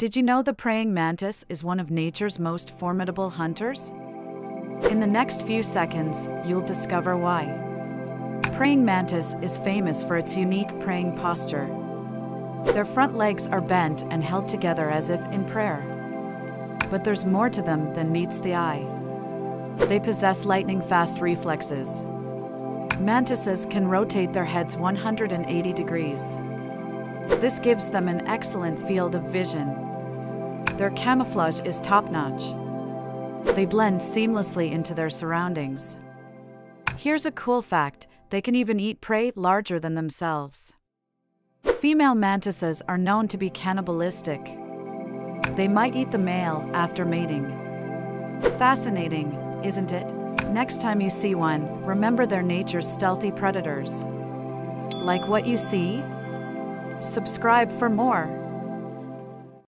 Did you know the praying mantis is one of nature's most formidable hunters? In the next few seconds, you'll discover why. Praying mantis is famous for its unique praying posture. Their front legs are bent and held together as if in prayer. But there's more to them than meets the eye. They possess lightning fast reflexes. Mantises can rotate their heads 180 degrees. This gives them an excellent field of vision their camouflage is top notch. They blend seamlessly into their surroundings. Here's a cool fact they can even eat prey larger than themselves. Female mantises are known to be cannibalistic. They might eat the male after mating. Fascinating, isn't it? Next time you see one, remember they're nature's stealthy predators. Like what you see? Subscribe for more.